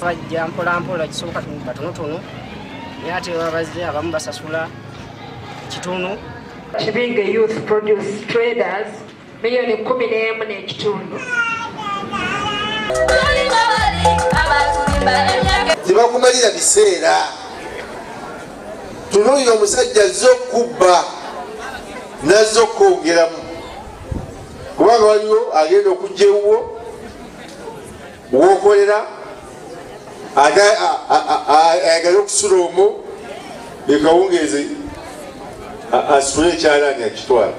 bajja mpolampola kisoboka batonotono naye ate babazze abamu basasula kitono kibinga youth produce traders miliyoni kumi n'emu n'ekitundu. Tebakumalira biseera. Tunuulira omusajja azze okubba nazze okwongeramu kubanga waliwo agenda okujja ewuwo wokolera ayagala okusula omwo ekawungeezi asitule ekyalaani akitwala